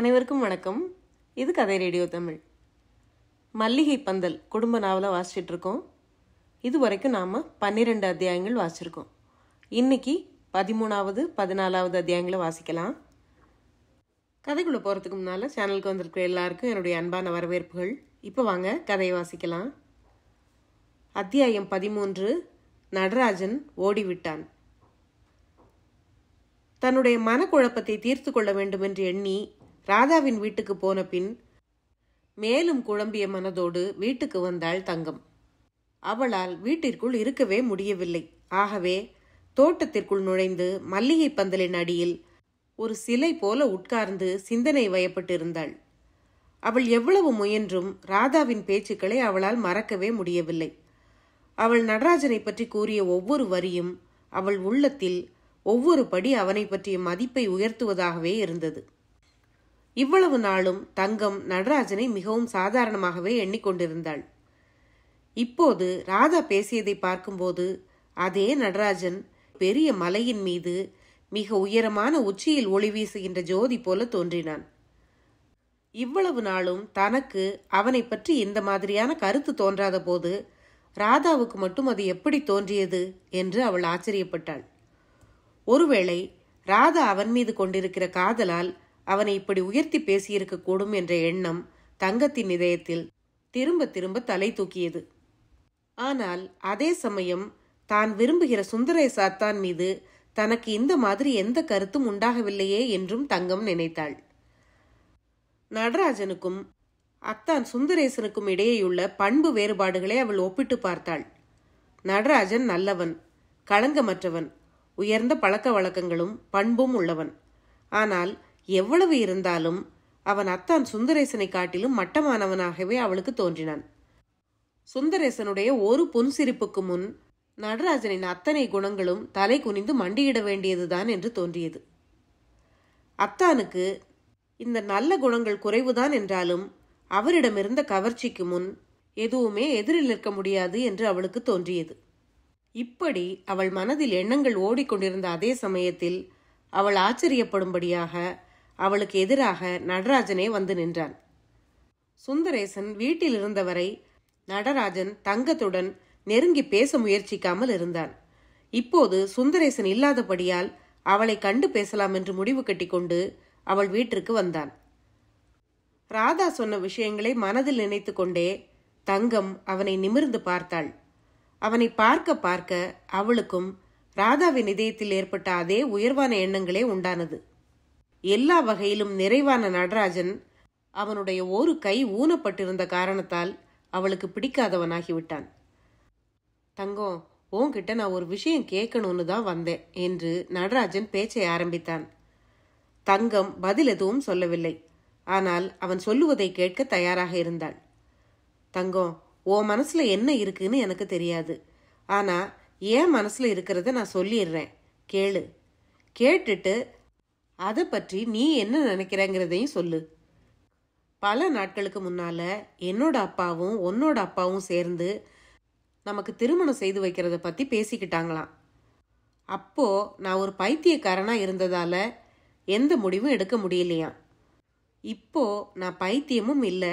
அனைவருக்கும் வணக்கம். இது கதை ரேடியோ தமிழ். மல்லிகை பந்தல் குடும்ப நாவலை வாசிச்சிட்டு இருக்கோம். இது வரைக்கும் நாம் பன்னிரெண்டு அத்தியாயங்கள் வாசிச்சிருக்கோம். இன்னைக்கு பதிமூணாவது பதினாலாவது அத்தியாயங்களை வாசிக்கலாம். கதைக்குள்ளே போகிறதுக்கு முன்னால் சேனலுக்கு வந்திருக்கிற எல்லாருக்கும் என்னுடைய அன்பான வரவேற்புகள். இப்போ வாங்க கதையை வாசிக்கலாம். அத்தியாயம் பதிமூன்று நடராஜன் ஓடிவிட்டான். தன்னுடைய மனக்குழப்பத்தை தீர்த்து கொள்ள வேண்டும் என்று எண்ணி ராதாவின் வீட்டுக்கு போன பின் மேலும் குழம்பிய மனதோடு வீட்டுக்கு வந்தாள் தங்கம். அவளால் வீட்டிற்குள் இருக்கவே முடியவில்லை. ஆகவே தோட்டத்திற்குள் நுழைந்து மல்லிகை பந்தலின் அடியில் ஒரு சிலை போல உட்கார்ந்து சிந்தனை வயப்பட்டிருந்தாள். அவள் எவ்வளவு முயன்றும் ராதாவின் பேச்சுக்களை அவளால் மறக்கவே முடியவில்லை. அவள் நடராஜனை பற்றி கூறிய ஒவ்வொரு வரியும் அவள் உள்ளத்தில் ஒவ்வொரு படி அவனை பற்றிய மதிப்பை உயர்த்துவதாகவே இருந்தது. இவ்வளவு நாளும் தங்கம் நடராஜனை மிகவும் சாதாரணமாகவே எண்ணிக்கொண்டிருந்தாள். இப்போது ராதா பேசியதை பார்க்கும்போது அதே நடராஜன் பெரிய மலையின் மீது மிக உயரமான உச்சியில் ஒளி வீசுகின்ற ஜோதி போல தோன்றினான். இவ்வளவு நாளும் தனக்கு அவனை பற்றி இந்த மாதிரியான கருத்து தோன்றாத போது ராதாவுக்கு மட்டும் அது எப்படி தோன்றியது என்று அவள் ஆச்சரியப்பட்டாள். ஒருவேளை ராதா அவன் மீது கொண்டிருக்கிற காதலால் அவனை இப்படி உயர்த்தி பேசியிருக்க கூடும் என்ற எண்ணம் தங்கத்தின் இதயத்தில் திரும்ப திரும்ப தலை தூக்கியது. ஆனால் அதே சமயம் தான் விரும்புகிற சுந்தரேச சாத்தான் மீது தனக்கு இந்த மாதிரி எந்த கருத்தும் உண்டாகவில்லையே என்றும் தங்கம் நினைத்தாள். நடராஜனுக்கும் அத்தான் சுந்தரேசனுக்கும் இடையேயுள்ள பண்பு வேறுபாடுகளை அவள் ஒப்பிட்டு பார்த்தாள். நடராஜன் நல்லவன் களங்கமற்றவன் உயர்ந்த பழக்க வழக்கங்களும் பண்பும் உள்ளவன். ஆனால் எவ்வளவு இருந்தாலும் அவன் அத்தான் சுந்தரேசனை காட்டிலும் மட்டமானவனாகவே அவளுக்கு தோன்றினான். சுந்தரேசனுடைய ஒரு புன்சிரிப்புக்கு முன் நடராஜனின் அத்தனை குணங்களும் தலை குனிந்து மண்டியிட வேண்டியதுதான் என்று தோன்றியது. அத்தானுக்கு இந்த நல்ல குணங்கள் குறைவுதான் என்றாலும் அவரிடமிருந்த கவர்ச்சிக்கு முன் எதுவுமே எதிரில் நிற்க முடியாது என்று அவளுக்கு தோன்றியது. இப்படி அவள் மனதில் எண்ணங்கள் ஓடிக்கொண்டிருந்த அதே சமயத்தில் அவள் ஆச்சரியப்படும்படியாக அவளுக்கு எதிராக நடராஜனே வந்து நின்றான். சுந்தரேசன் வீட்டில் இருந்தவரை நடராஜன் தங்கத்துடன் நெருங்கி பேச முயற்சிக்காமல் இருந்தான். இப்போது சுந்தரேசன் இல்லாதபடியால் அவளை கண்டு பேசலாம் என்று முடிவு கட்டிக்கொண்டு அவள் வீட்டிற்கு வந்தான். ராதா சொன்ன விஷயங்களை மனதில் நினைத்து கொண்டே தங்கம் அவனை நிமிர்ந்து பார்த்தாள். அவனை பார்க்க பார்க்க அவளுக்கும் ராதாவின் இதயத்தில் ஏற்பட்ட அதே உயர்வான எண்ணங்களே உண்டானது. எல்லா வகையிலும் நிறைவான நடராஜன் அவனுடைய ஒரு கை ஊனப்பட்டிருந்த காரணத்தால் அவளுக்கு பிடிக்காதவனாகிவிட்டான். தங்கம் உன்கிட்ட நான் ஒரு விஷயம் கேட்கணும்னு தான் வந்தேன் என்று நடராஜன் பேச்சை ஆரம்பித்தான். தங்கம் பதில் எதுவும் சொல்லவில்லை. ஆனால் அவன் சொல்லுவதை கேட்க தயாராக இருந்தாள். தங்கம் ஓ மனசுல என்ன இருக்குன்னு எனக்கு தெரியாது. ஆனா என் மனசுல இருக்கிறத நான் சொல்லிடுறேன். கேளு. கேட்டுட்டு அதை பற்றி நீ என்ன நினைக்கிறங்கிறதையும் சொல்லு. பல நாட்களுக்கு முன்னால என்னோட அப்பாவும் உன்னோட அப்பாவும் சேர்ந்து நமக்கு திருமணம் செய்து வைக்கிறத பத்தி பேசிக்கிட்டாங்களாம். அப்போ நான் ஒரு பைத்தியக்காரனா இருந்ததால எந்த முடிவும் எடுக்க முடியலையாம். இப்போ நான் பைத்தியமும் இல்லை.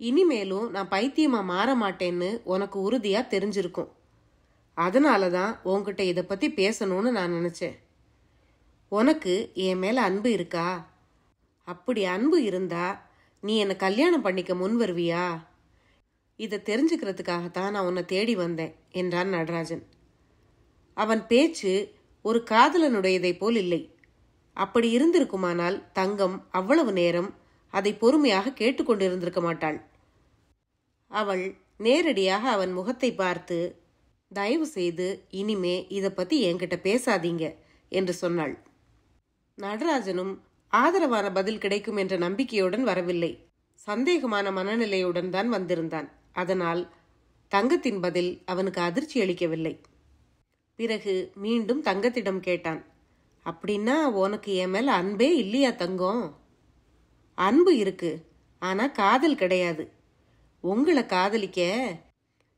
இனிமேலும் நான் பைத்தியமா மாற மாட்டேன்னு உனக்கு உறுதியா தெரிஞ்சிருக்கும். அதனால தான் உன்கிட்ட இதை பத்தி பேசணும்னு நான் நினைச்சேன். உனக்கு என் மேலே அன்பு இருக்கா? அப்படி அன்பு இருந்தா நீ என்னை கல்யாணம் பண்ணிக்க முன் வருவியா? இதை தெரிஞ்சுக்கிறதுக்காகத்தான் நான் உன்னை தேடி வந்தேன் என்றான் நடராஜன். அவன் பேச்சு ஒரு காதலனுடையதை போல் இல்லை. அப்படி இருந்திருக்குமானால் தங்கம் அவ்வளவு நேரம் அதை பொறுமையாக கேட்டுக்கொண்டிருந்திருக்க மாட்டாள். அவள் நேரடியாக அவன் முகத்தை பார்த்து தயவு செய்து இனிமே இதை பத்தி என்கிட்ட பேசாதீங்க என்று சொன்னாள். நடராஜனும் ஆதரவான பதில் கிடைக்கும் என்ற நம்பிக்கையுடன் வரவில்லை. சந்தேகமான மனநிலையுடன் தான் வந்திருந்தான். அதனால் தங்கத்தின் பதில் அவனுக்கு அதிர்ச்சி அளிக்கவில்லை. பிறகு மீண்டும் தங்கத்திடம் கேட்டான். அப்படின்னா உனக்கு என் மேல அன்பே இல்லையா தங்கம்? அன்பு இருக்கு. ஆனா காதல் கிடையாது. உங்களை காதலிக்க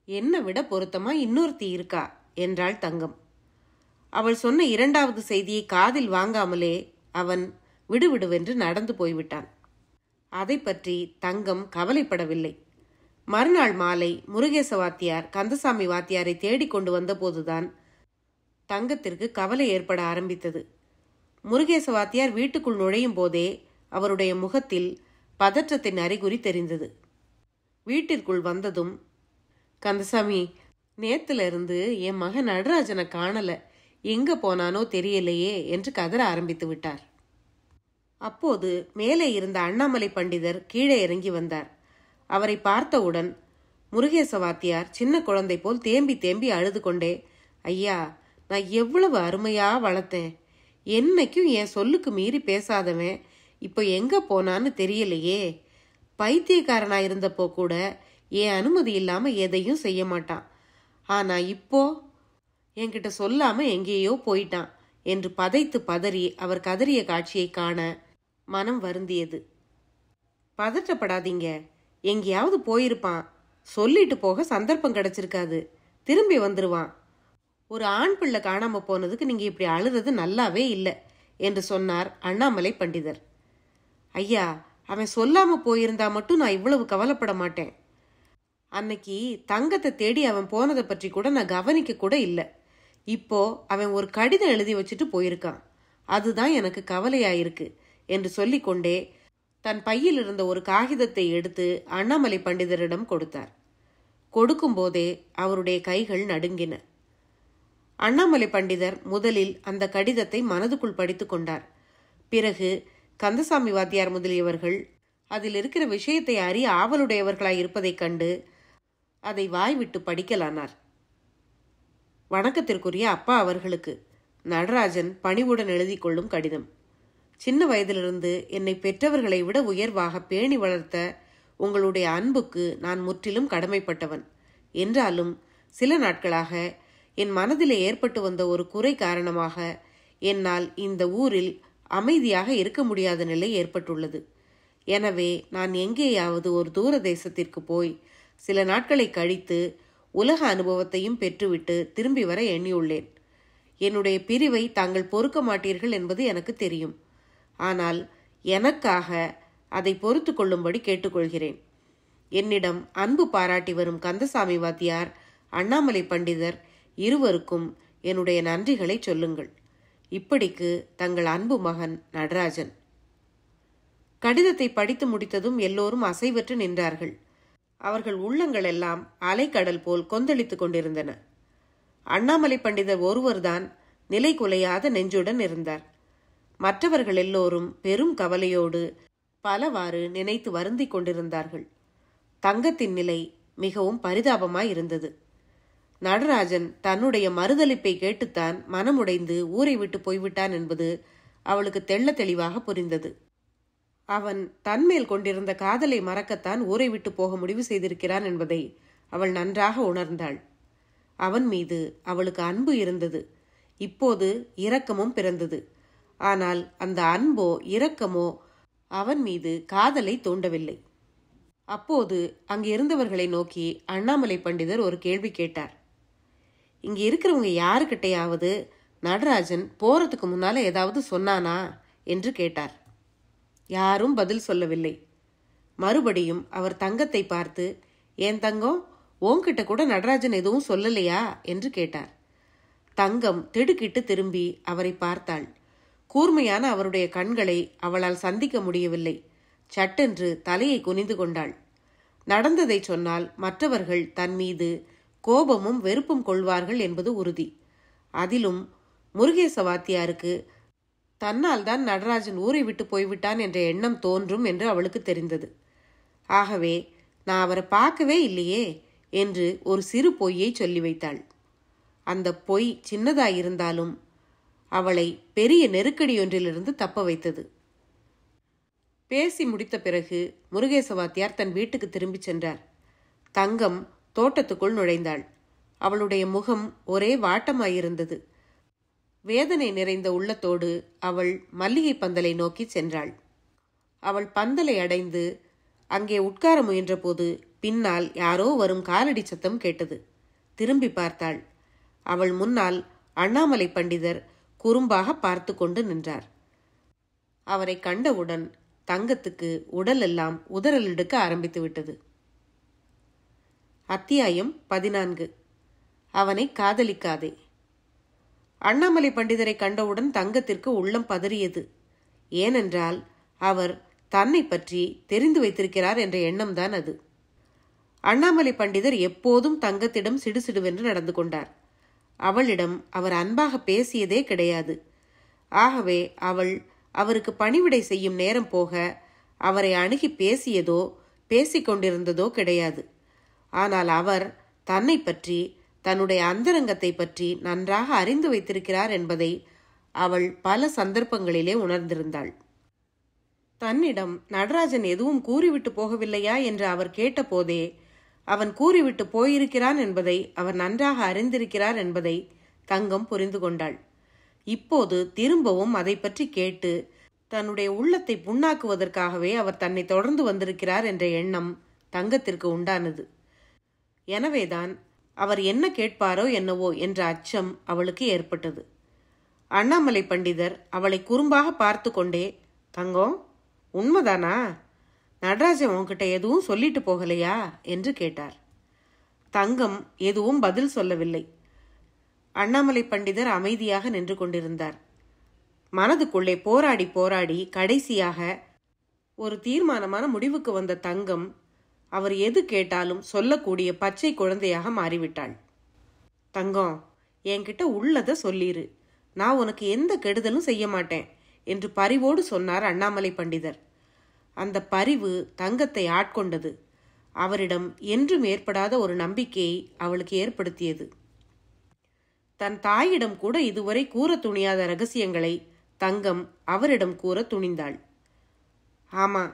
என்னை விட பொருத்தமா இன்னொருத்தி இருக்கா? என்றாள் தங்கம். அவள் சொன்ன இரண்டாவது செய்தியை காதில் வாங்காமலே அவன் விடுவிடுவென்று நடந்து போய்விட்டான். அதை பற்றி தங்கம் கவலைப்படவில்லை. மறுநாள் மாலை முருகேச வாத்தியார் கந்தசாமி வாத்தியாரை தேடிக்கொண்டு வந்தபோதுதான் தங்கத்திற்கு கவலை ஏற்பட ஆரம்பித்தது. முருகேச வாத்தியார் வீட்டுக்குள் நுழையும் போதே அவருடைய முகத்தில் பதற்றத்தின் அறிகுறி தெரிந்தது. வீட்டிற்குள் வந்ததும் கந்தசாமி நேத்துல இருந்து என் மகன் நடராஜனை காணலை. எங்கே போனானோ தெரியலையே என்று கதற ஆரம்பித்து விட்டார். அப்போது மேலே இருந்த அண்ணாமலை பண்டிதர் கீழே இறங்கி வந்தார். அவரை பார்த்தவுடன் முருகேச வாத்தியார் சின்ன குழந்தை போல் தேம்பி தேம்பி அழுது கொண்டே ஐயா நான் எவ்வளவு அருமையா வளர்த்தேன். என்னைக்கும் என் சொல்லுக்கு மீறி பேசாதவன். இப்போ எங்க போனான்னு தெரியலையே. பைத்தியக்காரனா இருந்தப்போ கூட என் அனுமதி இல்லாம எதையும் செய்ய மாட்டான். ஆனா இப்போ என்கிட்ட சொல்லாம எங்கேயோ போயிட்டான் என்று பதைத்து பதறி அவர் கதறிய காட்சியை காண மனம் வருந்தியது. பதற்றப்படாதீங்க. எங்கேயாவது போயிருப்பான். சொல்லிட்டு போக சந்தர்ப்பம் கிடைச்சிருக்காது. திரும்பி வந்துருவான். ஒரு ஆண் பிள்ளை காணாம போனதுக்கு நீங்க இப்படி அழுறது நல்லாவே இல்லை என்று சொன்னார் அண்ணாமலை பண்டிதர். ஐயா அவன் சொல்லாம போயிருந்தா மட்டும் நான் இவ்வளவு கவலைப்பட மாட்டேன். அன்னைக்கு தங்கத்தை தேடி அவன் போனதை பற்றி கூட நான் கவனிக்க கூட இல்லை. இப்போ அவன் ஒரு கடிதம் எழுதி வச்சுட்டு போயிருக்கான். அதுதான் எனக்கு கவலையாயிருக்கு என்று சொல்லிக்கொண்டே தன் பையில் இருந்த ஒரு காகிதத்தை எடுத்து அண்ணாமலை பண்டிதரிடம் கொடுத்தார். கொடுக்கும்போதே அவருடைய கைகள் நடுங்கின. அண்ணாமலை பண்டிதர் முதலில் அந்த கடிதத்தை மனதுக்குள் படித்து கொண்டார். பிறகு கந்தசாமி வாத்தியார் முதலியவர்கள் அதில் இருக்கிற விஷயத்தை அறிய ஆவலுடையவர்களாய் இருப்பதைக் கண்டு அதை வாய்விட்டு படிக்கலானார். வணக்கத்திற்குரிய அப்பா அவர்களுக்கு நடராஜன் பணிவுடன் எழுதி கொள்ளும் கடிதம். சின்ன வயதிலிருந்து என்னை பெற்றவர்களை விட உயர்வாக பேணி வளர்த்த உங்களுடைய அன்புக்கு நான் முற்றிலும் கடமைப்பட்டவன். என்றாலும் சில நாட்களாக என் மனதிலே ஏற்பட்டு வந்த ஒரு குறை காரணமாக என்னால் இந்த ஊரில் அமைதியாக இருக்க முடியாத நிலை ஏற்பட்டுள்ளது. எனவே நான் எங்கேயாவது ஒரு தூர தேசத்திற்கு போய் சில நாட்களை கழித்து உலக அனுபவத்தையும் பெற்றுவிட்டு திரும்பி வர எண்ணியுள்ளேன். என்னுடைய பிரிவை தாங்கள் பொறுக்க மாட்டீர்கள் என்பது எனக்கு தெரியும். ஆனால் எனக்காக அதை பொறுத்து கொள்ளும்படி கேட்டுக்கொள்கிறேன். என்னிடம் அன்பு பாராட்டி வரும் கந்தசாமி வாத்தியார் அண்ணாமலை பண்டிதர் இருவருக்கும் என்னுடைய நன்றிகளை சொல்லுங்கள். இப்படிக்கு தங்கள் அன்பு மகன் நடராஜன். கடிதத்தை படித்து முடித்ததும் எல்லோரும் அசைவற்று நின்றார்கள். அவர்கள் உள்ளங்கள் எல்லாம் அலைக்கடல் போல் கொந்தளித்துக் கொண்டிருந்தன. அண்ணாமலை பண்டிதர் ஒருவர்தான் நிலை குலையாத நெஞ்சுடன் இருந்தார். மற்றவர்கள் எல்லோரும் பெரும் கவலையோடு பலவாறு நினைத்து வருந்திக் கொண்டிருந்தார்கள். தங்கத்தின் நிலை மிகவும் பரிதாபமாய் இருந்தது நடராஜன் தன்னுடைய மறுதளிப்பை கேட்டுத்தான் மனமுடைந்து ஊரை விட்டு போய்விட்டான் என்பது அவளுக்கு தெள்ள தெளிவாக புரிந்தது. அவன் தன்மேல் கொண்டிருந்த காதலை மறக்கத்தான் ஊரை விட்டு போக முடிவு செய்திருக்கிறான் என்பதை அவள் நன்றாக உணர்ந்தாள். அவன் மீது அவளுக்கு அன்பு இருந்தது. இப்போது இரக்கமும் பிறந்தது. ஆனால் அந்த அன்போ இரக்கமோ அவன் மீது காதலை தூண்டவில்லை. அப்போது அங்கு இருந்தவர்களை நோக்கி அண்ணாமலை பண்டிதர் ஒரு கேள்வி கேட்டார். இங்க இருக்கிறவங்க யாருக்கிட்டையாவது நடராஜன் போறதுக்கு முன்னால ஏதாவது சொன்னானா? என்று கேட்டார். யாரும் பதில் சொல்லவில்லை. மறுபடியும் அவர் தங்கத்தை பார்த்து ஏன் தங்கம்? ஓங்கிட்ட கூட நடராஜன் எதுவும் சொல்லலையா? என்று கேட்டார். தங்கம் திடுக்கிட்டு திரும்பி அவரை பார்த்தாள். கூர்மையான அவருடைய கண்களை அவளால் சந்திக்க முடியவில்லை. சட்டென்று தலையை குனிந்து கொண்டாள். நடந்ததை சொன்னால் மற்றவர்கள் தன் மீது கோபமும் வெறுப்பும் கொள்வார்கள் என்பது உறுதி. அதிலும் முருகேச வாத்தியாருக்கு தன்னால் தான் நடராஜன் ஊரை விட்டு போய்விட்டான் என்ற எண்ணம் தோன்றும் என்று அவளுக்கு தெரிந்தது. ஆகவே நான் அவரை பார்க்கவே இல்லையே என்று ஒரு சிறு பொய்யை சொல்லி வைத்தாள். அந்த பொய் சின்னதாயிருந்தாலும் அவளை பெரிய நெருக்கடியொன்றிலிருந்து தப்ப வைத்தது. பேசி முடித்த பிறகு முருகேச வாத்தியார் தன் வீட்டுக்கு திரும்பிச் சென்றார். தங்கம் தோட்டத்துக்குள் நுழைந்தாள். அவளுடைய முகம் ஒரே வாட்டமாயிருந்தது. வேதனை நிறைந்த உள்ளத்தோடு அவள் மல்லிகை பந்தலை நோக்கி சென்றாள். அவள் பந்தலை அடைந்து அங்கே உட்கார முயன்றபோது பின்னால் யாரோ வரும் காலடி சத்தம் கேட்டது. திரும்பி பார்த்தாள். அவள் முன்னால் அண்ணாமலை பண்டிதர் குறும்பாக பார்த்து கொண்டு நின்றார். அவரை கண்டவுடன் தங்கத்துக்கு உடல் எல்லாம் உதறல் எடுக்க ஆரம்பித்து விட்டது. அத்தியாயம் பதினான்கு. அவனை காதலிக்காதே. அண்ணாமலை பண்டிதரை கண்டவுடன் தங்கத்திற்கு உள்ளம் பதறியது. ஏனென்றால் அவர் தன்னை பற்றி தெரிந்து வைத்திருக்கிறார் என்ற எண்ணம்தான் அது. அண்ணாமலை பண்டிதர் எப்போதும் தங்கத்திடம் சிடுசிடுவென்று நடந்து கொண்டார். அவளிடம் அவர் அன்பாக பேசியதே கிடையாது. ஆகவே அவள் அவருக்கு பணிவிடை செய்யும் நேரம் போக அவரை அணுகி பேசியதோ பேசிக் கொண்டிருந்ததோ கிடையாது. ஆனால் அவர் தன்னை பற்றி தன்னுடைய அந்தரங்கத்தை பற்றி நன்றாக அறிந்து வைத்திருக்கிறார் என்பதை அவள் பல சந்தர்ப்பங்களிலே உணர்ந்திருந்தாள். தன்னிடம் நடராஜன் எதுவும் கூறிவிட்டு போகவில்லையா? என்று அவர் கேட்டபோதே அவன் கூறிவிட்டு போயிருக்கிறான் என்பதை அவர் நன்றாக அறிந்திருக்கிறார் என்பதை தங்கம் புரிந்து கொண்டாள். இப்போது திரும்பவும் அதை பற்றி கேட்டு தன்னுடைய உள்ளத்தை புண்ணாக்குவதற்காகவே அவர் தன்னை தொடர்ந்து வந்திருக்கிறார் என்ற எண்ணம் தங்கத்திற்கு உண்டானது. எனவேதான் அவர் என்ன கேட்பாரோ என்னவோ என்ற அச்சம் அவளுக்கு ஏற்பட்டது. அண்ணாமலை பண்டிதர் அவளை குறும்பாக பார்த்து கொண்டே தங்கம் உண்மைதானா? நடராஜன் உன்கிட்ட எதுவும் சொல்லிட்டு போகலையா? என்று கேட்டார். தங்கம் எதுவும் பதில் சொல்லவில்லை. அண்ணாமலை பண்டிதர் அமைதியாக நின்று கொண்டிருந்தார். மனதுக்குள்ளே போராடி போராடி கடைசியாக ஒரு தீர்மானமான முடிவுக்கு வந்த தங்கம் அவர் எது கேட்டாலும் சொல்லக்கூடிய பச்சை குழந்தையாக மாறிவிட்டாள். தங்கம் என்கிட்ட உள்ளத சொல்லிரு. நான் உனக்கு எந்த கெடுதலும் செய்ய மாட்டேன் என்று பரிவோடு சொன்னார் அண்ணாமலை பண்டிதர். அந்த பரிவு தங்கத்தை ஆட்கொண்டது. அவரிடம் என்றும் ஏற்படாத ஒரு நம்பிக்கையை அவளுக்கு ஏற்படுத்தியது. தன் தாயிடம் கூட இதுவரை கூற துணியாத ரகசியங்களை தங்கம் அவரிடம் கூற துணிந்தாள். ஆமா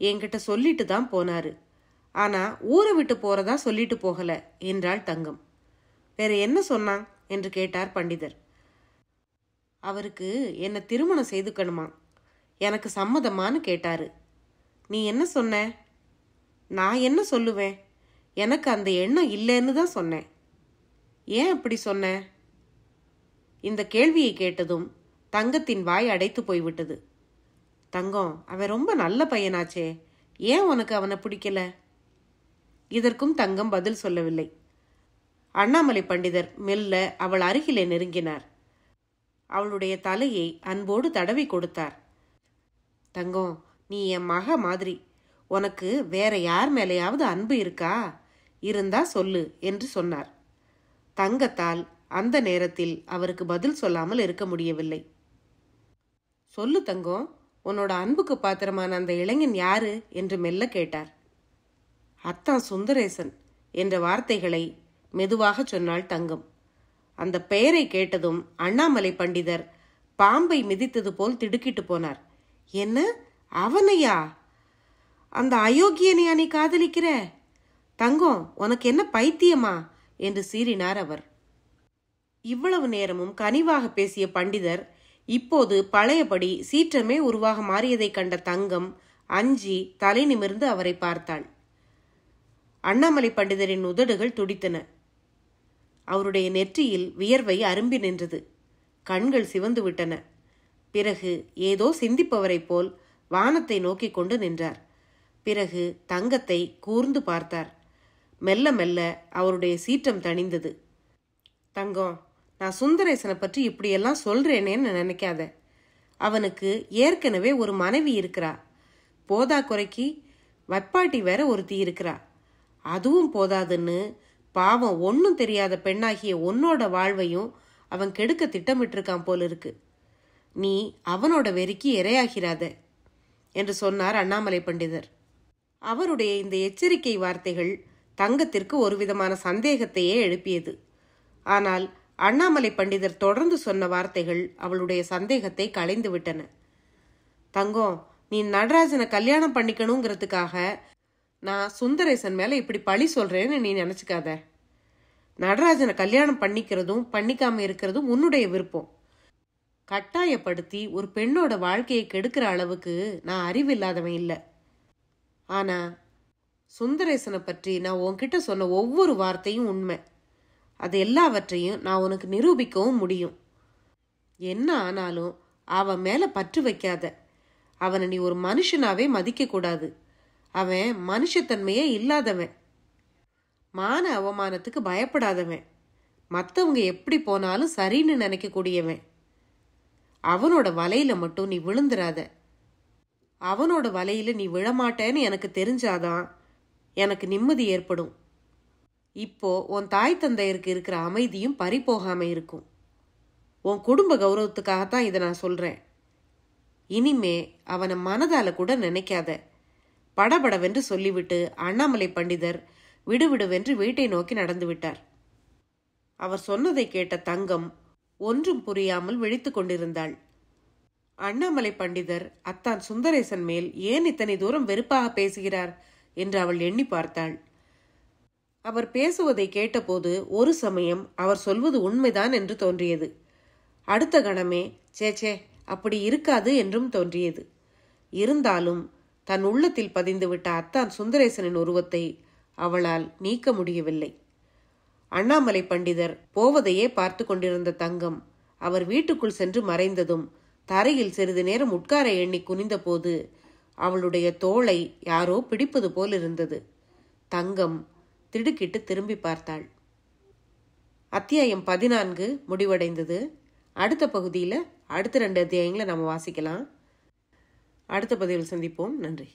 என்கிட்ட சொல்லிட்டு தான் போனாரு. ஆனா ஊரை விட்டு போறதா சொல்லிட்டு போகல என்றாள் தங்கம். வேற என்ன சொன்னான் என்று கேட்டார் பண்டிதர். அவருக்கு என்ன திருமணம் செய்துக்கணுமா எனக்கு சம்மதமான்னு கேட்டாரு. நீ என்ன சொன்ன? நான் என்ன சொல்லுவேன்? எனக்கு அந்த எண்ணம் இல்லைன்னு தான் சொன்னேன். ஏன் அப்படி சொன்ன? இந்த கேள்வியை கேட்டதும் தங்கத்தின் வாய் அடைத்து போய்விட்டது. தங்கம் அவன் ரொம்ப நல்ல பையனாச்சே. ஏன் உனக்கு அவனை பிடிக்கல? இதற்கும் தங்கம் பதில் சொல்லவில்லை. அண்ணாமலை பண்டிதர் மெல்ல அவள் அருகிலே நெருங்கினார். அவளுடைய தலையை அன்போடு தடவி கொடுத்தார். தங்கம் நீ என் மக மாதிரி. உனக்கு வேற யார் மேலேயாவது அன்பு இருக்கா? இருந்தா சொல்லு என்று சொன்னார். தங்கத்தால் அந்த நேரத்தில் அவருக்கு பதில் சொல்லாமல் இருக்க முடியவில்லை. சொல்லு தங்கம் உன்னோட அன்புக்கு பாத்திரமான அந்த இளைஞன் யாரு? என்று மெல்ல கேட்டார். அத்தான் சுந்தரேசன் என்ற வார்த்தைகளை மெதுவாக சொன்னாள் தங்கம். அந்த பெயரை கேட்டதும் அண்ணாமலை பண்டிதர் பாம்பை மிதித்தது போல் திடுக்கிட்டு போனார். என்ன? அவனையா? அந்த அயோக்கியனையா நீ காதலிக்கிற? தங்கம் உனக்கு என்ன பைத்தியமா? என்று சீறினார் அவர். இவ்வளவு நேரமும் கனிவாக பேசிய பண்டிதர் இப்போது பழையபடி சீற்றமே உருவாக மாறியதைக் கண்ட தங்கம் அஞ்சி தலை நிமிர்ந்து அவரை பார்த்தாள் அண்ணாமலை பண்டிதரின் உதடுகள் துடித்தன. அவருடைய நெற்றியில் வியர்வை அரும்பி நின்றது. கண்கள் சிவந்து விட்டன. பிறகு ஏதோ சிந்திப்பவரைப் போல் வானத்தை நோக்கிக் கொண்டு நின்றார். பிறகு தங்கத்தை கூர்ந்து பார்த்தார். மெல்ல மெல்ல அவருடைய சீற்றம் தணிந்தது. தங்கம் நான் சுந்தரேசனை பற்றி இப்படியெல்லாம் சொல்றேனேன்னு நினைக்காத. அவனுக்கு ஏற்கனவே ஒரு மனைவி இருக்கிறா. போதா குறைக்கு வப்பாட்டி வேற ஒருத்தி இருக்கிறா. அதுவும் போதாதுன்னு பாவம் ஒன்றும் தெரியாத பெண்ணாகிய உன்னோட வாழ்வையும் அவன் கெடுக்க திட்டமிட்டிருக்கான் போல இருக்கு நீ அவனோட வெறிக்கு இரையாகிறாத என்று சொன்னார் அண்ணாமலை பண்டிதர். அவருடைய இந்த எச்சரிக்கை வார்த்தைகள் தங்கத்திற்கு ஒரு விதமான சந்தேகத்தையே எழுப்பியது. ஆனால் அண்ணாமலை பண்டிதர் தொடர்ந்து சொன்ன வார்த்தைகள் அவளுடைய சந்தேகத்தை களைந்து விட்டன தங்கம் நீ நடராஜனை கல்யாணம் பண்ணிக்கணுங்கிறதுக்காக நான் சுந்தரேசன் மேலே இப்படி பழி சொல்கிறேன்னு நீ நினச்சிக்காத. நடராஜனை கல்யாணம் பண்ணிக்கிறதும் பண்ணிக்காம இருக்கிறதும் உன்னுடைய விருப்பம். கட்டாயப்படுத்தி ஒரு பெண்ணோட வாழ்க்கையை கெடுக்கிற அளவுக்கு நான் அறிவில்லாதவன் இல்லை. ஆனால் சுந்தரேசனை பற்றி நான் உன்கிட்ட சொன்ன ஒவ்வொரு வார்த்தையும் உண்மை. அது எல்லாவற்றையும் நான் உனக்கு நிரூபிக்கவும் முடியும். என்ன ஆனாலும் அவன் மேலே பற்று வைக்காத. அவனை நீ ஒரு மனுஷனாவே மதிக்கக்கூடாது. அவன் மனுஷத்தன்மையே இல்லாதவன். மான அவமானத்துக்கு பயப்படாதவன். மற்றவங்க எப்படி போனாலும் சரின்னு நினைக்கக்கூடியவன். அவனோட வலையில மட்டும் நீ விழுந்துராத அவனோட வலையில நீ விழமாட்டேன்னு எனக்கு தெரிஞ்சாதான் எனக்கு நிம்மதி ஏற்படும். இப்போ உன் தாய் தந்தையருக்கு இருக்கிற அமைதியும் பறிபோகாம இருக்கும். உன் குடும்ப கௌரவத்துக்காகத்தான் இதை நான் சொல்றேன். இனிமே அவனை மனதால கூட நினைக்காத. படபடவென்று சொல்லிவிட்டு அண்ணாமலை பண்டிதர் விடுவிடுவென்று வீட்டை நோக்கி நடந்து விட்டார் அவர் சொன்னதை கேட்ட தங்கம் ஒன்றும் புரியாமல் விழித்துக் கொண்டிருந்தாள். அண்ணாமலை பண்டிதர் அத்தான் சுந்தரேசன் மேல் ஏன் இத்தனை தூரம் வெறுப்பாக பேசுகிறார்? என்று அவள் எண்ணி பார்த்தாள். அவர் பேசுவதை கேட்டபோது ஒரு சமயம் அவர் சொல்வது உண்மைதான் என்று தோன்றியது. அடுத்த கணமே சேச்சே அப்படி இருக்காது என்றும் தோன்றியது. இருந்தாலும் தன் உள்ளத்தில் பதிந்துவிட்ட அத்தான் சுந்தரேசனின் உருவத்தை அவளால் நீக்க முடியவில்லை. அண்ணாமலை பண்டிதர் போவதையே பார்த்து கொண்டிருந்த தங்கம் அவர் வீட்டுக்குள் சென்று மறைந்ததும் தரையில் சிறிது நேரம் உட்கார எண்ணி குனிந்தபோது அவளுடைய தோளை யாரோ பிடிப்பது போல் இருந்தது தங்கம் திடுக்கிட்டு திரும்பி பார்த்தாள். அத்தியாயம் பதினான்கு முடிவடைந்தது. அடுத்த பகுதியில் அடுத்த ரெண்டு அத்தியாயங்களை நம்ம வாசிக்கலாம். அடுத்த பதிவில் சந்திப்போம். நன்றி.